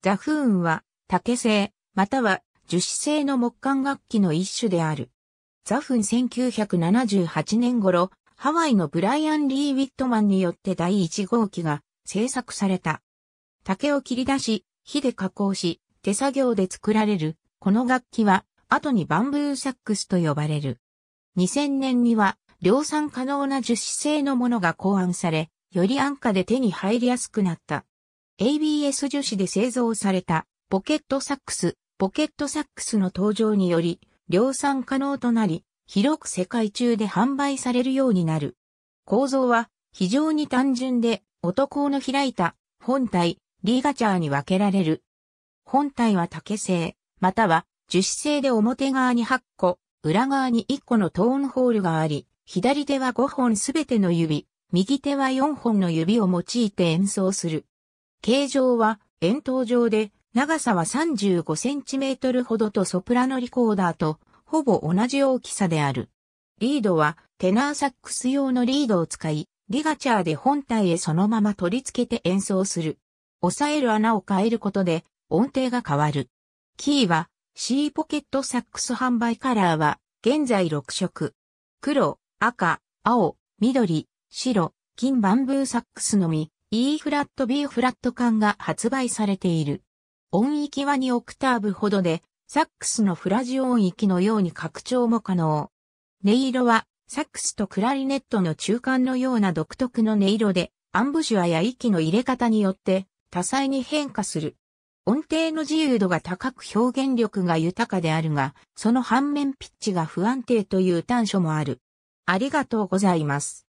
ザフーンは竹製、または樹脂製の木管楽器の一種である。ザフーン1978年頃、ハワイのブライアン・リー・ウィットマンによって第1号機が製作された。竹を切り出し、火で加工し、手作業で作られる、この楽器は、後にバンブーサックスと呼ばれる。2000年には、量産可能な樹脂製のものが考案され、より安価で手に入りやすくなった。ABS 樹脂で製造されたポケットサックス、ポケットサックスの登場により量産可能となり、広く世界中で販売されるようになる。構造は非常に単純で男の開いた本体、リーガチャーに分けられる。本体は竹製、または樹脂製で表側に8個、裏側に1個のトーンホールがあり、左手は5本すべての指、右手は4本の指を用いて演奏する。形状は円筒状で、長さは35センチメートルほどとソプラノリコーダーとほぼ同じ大きさである。リードはテナーサックス用のリードを使い、リガチャーで本体へそのまま取り付けて演奏する。押さえる穴を変えることで音程が変わる。キーは C ポケットサックス販売カラーは現在6色。黒、赤、青、緑、白、金バンブーサックスのみ E フラット B フラット管が発売されている。音域は2オクターブほどで、サックスのフラジオ音域のように拡張も可能。音色は、サックスとクラリネットの中間のような独特の音色で、アンブシュアや息の入れ方によって多彩に変化する。音程の自由度が高く表現力が豊かであるが、その反面ピッチが不安定という短所もある。ありがとうございます。